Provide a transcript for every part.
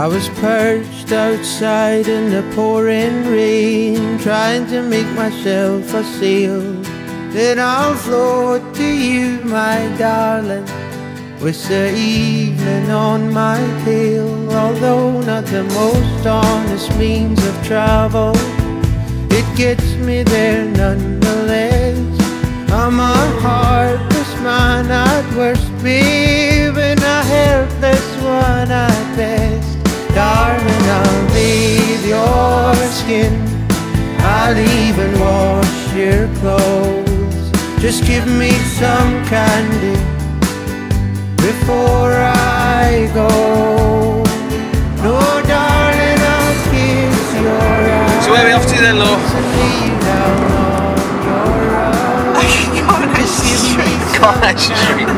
I was perched outside in the pouring rain, trying to make myself a sail. Then I'll float to you, my darling, with the evening on my tail. Although not the most honest means of travel, it gets me there nonetheless. I'm a heartless man at worst, babe, and a helpless one at best. Darling, I'll bathe your skin. I'll even wash your clothes. Just give me some candy before I go. No, darling, I'll kiss your eyes. So where are we off to then, Law? and lay you down on Coronation Street. Coronation Street.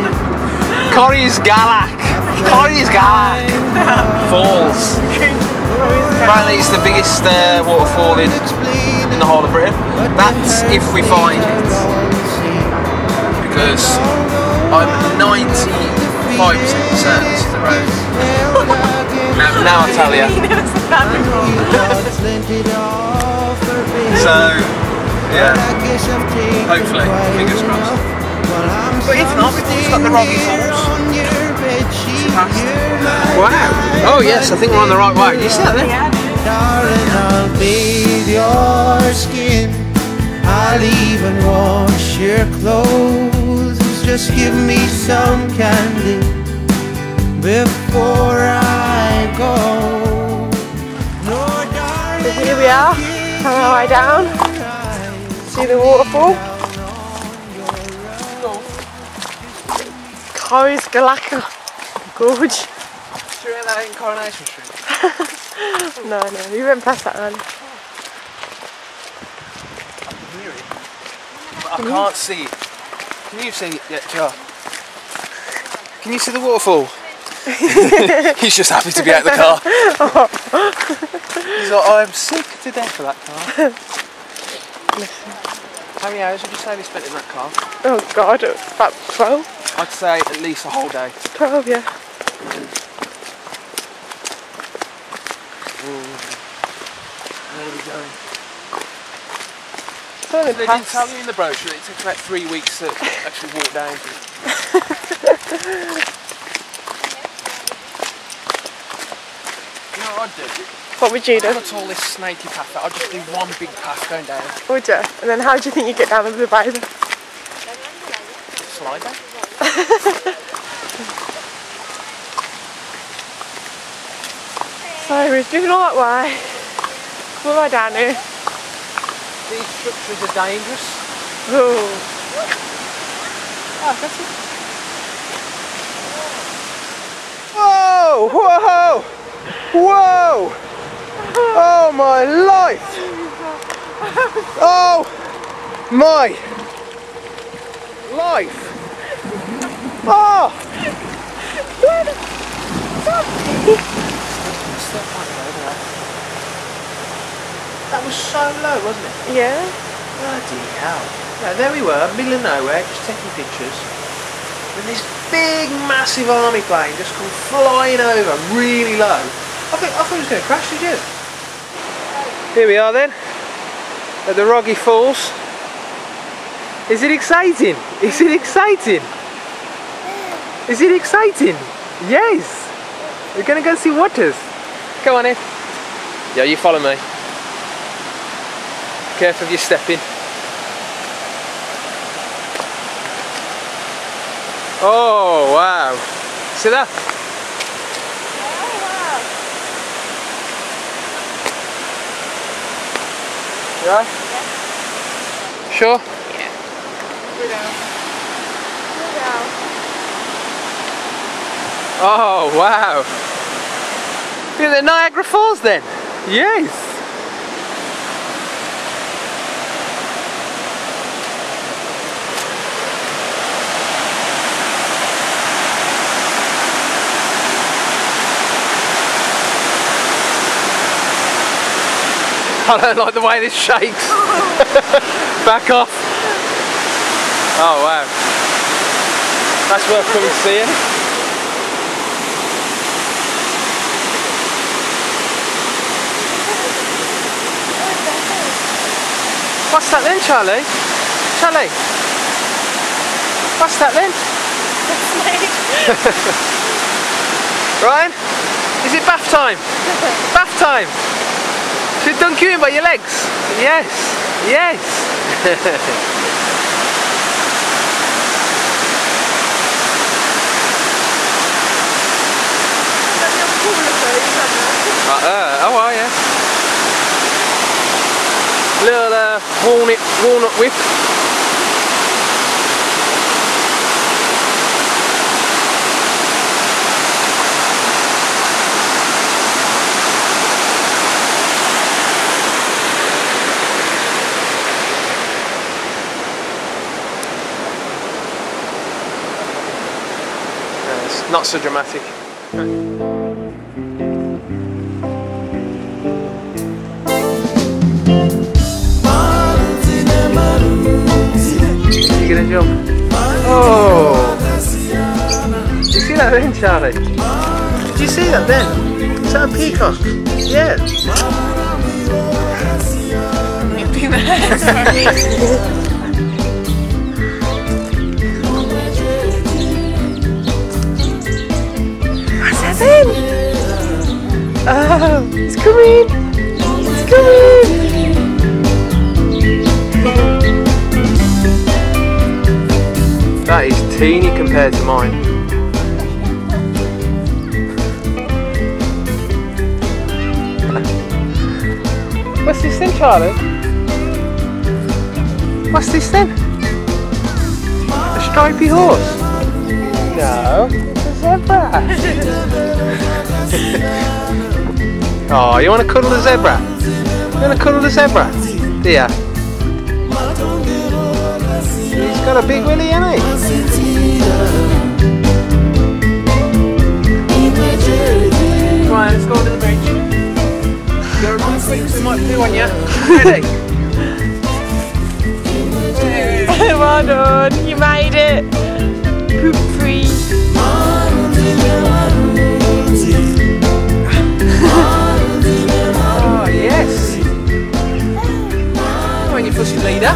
Corriesgalloch. Corriesgalloch. Falls. Apparently it's the biggest uh, waterfall in, in the whole of Britain. That's if we find it. Because I'm 95% certain this is the road. Now, now I tell you. So, yeah. Hopefully, fingers crossed. But if not, we've got the Rogie Falls. Wow. Oh yes, I think we're on the right way. You see that there? Darling, I'll bathe your skin. I'll even wash your clothes. Just give me some candy before I go. No, darling, Here we are, on our way down. See the waterfall. Corrie's Galaka. Gorge. During that in Coronation Street. No, no, we went past that earlier. I can hear it, but I can't see it. Can you see it yet, Jar? Can you see the waterfall? He's just happy to be out of the car. He's like, I'm sick to death of that car. How many hours would you say we spent in that car? Oh god, about 12? I'd say at least a whole day. 12, yeah. Where are we going? Only They didn't tell you in the brochure it takes about three weeks to actually walk down. you know what I'd do? What would you do? Cut all this snaky path. I'd just do one big path going down. Would you? And then how do you think you get down the Basin? Slide down. So we're doing all that way. Right down here. These structures are dangerous. Oh. Oh, that's it. Whoa! Whoa! Whoa! Oh my life! Oh my life! Oh! That was so low, wasn't it? Yeah. Bloody hell. Yeah, there we were, middle of nowhere, just taking pictures. When this big, massive army plane just come flying over, really low. I thought, I thought it was going to crash, did you? Here we are then, at the Rogie Falls. Is it exciting? Is it exciting? Is it exciting? Yes! We're going to go see waters. Come on in. Yeah, you follow me. Careful of your stepping. Oh wow! See that? Alright? Sure? Oh wow! Look at the Niagara Falls then. Yes. I don't like the way this shakes. Back off. Oh wow. That's worth coming seeing. What's that then, Charlie? Charlie? What's that then? Ryan? Is it bath time? bath time! Dunk you in by your legs? Yes. Yes. Right there. Oh, well, yeah. Little uh, walnut, walnut whip. Uh, it's not so dramatic. You gonna jump? Oh! Did you see that then, Charlie? Did you see that then? Is that a peacock? Yeah. What's that then? Oh, it's coming! It's coming! That is teeny compared to mine. What's this then, Charlie? What's this then? A stripy horse? No, zebra. oh, you want to cuddle the zebra? You want to cuddle the zebra? Do ya? He's got a big willy, hasn't he? Right, let's go to the bridge. Go real quick, so we might poo on you. Ready? well done, you made it! Poop free! Oh, yes. You leader.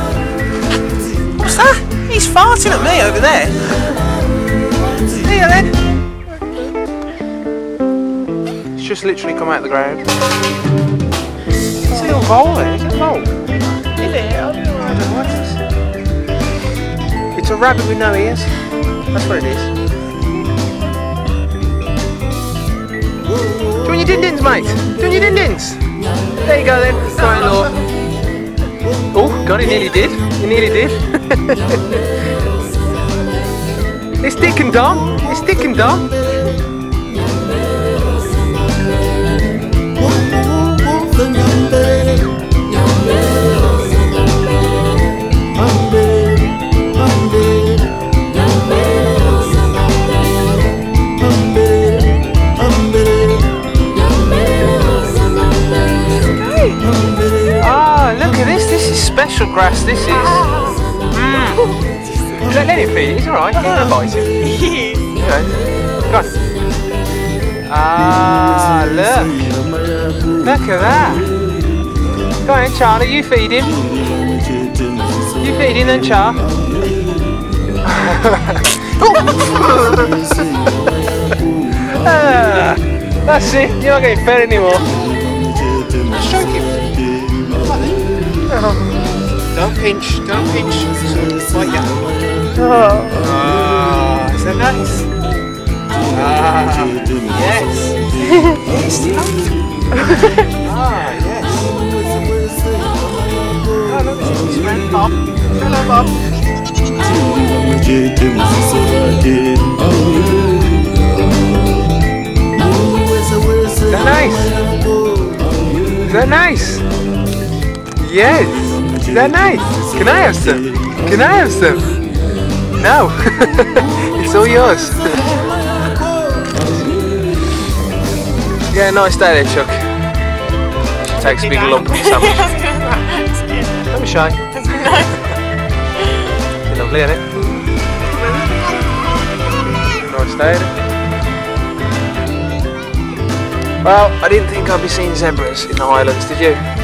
What's that? He's farting at me over there. Here then. It's just literally come out of the ground. It's a. Is it a? Is it? I don't know it is. It's a rabbit with no ears. That's what it is. Your din-dins, mate. Doing your din-dins. There you go then. Law. Oh, God, he nearly did. He nearly did. it's Dick and Dom. It's Dick and Dom. Let, let it feed. It's alright. On biting. You know. Go on. Ah, look. Look at that. Go on, Charlie. You feed him. You feed him then, Char. Ah, that's it. You're not getting fed anymore. Don't pinch, don't pinch. Bite ya. Oh, is that nice? Ah, yes. ah, yes. Oh, that nice? That nice? Yes. Is that nice? Can I have some? Can I have some? No. it's all yours. yeah, nice day there, Chuck. Takes a big lump of sandwich. Don't be shy. You're lovely, isn't it? Nice day. Well, I didn't think I'd be seeing zebras in the Highlands, did you?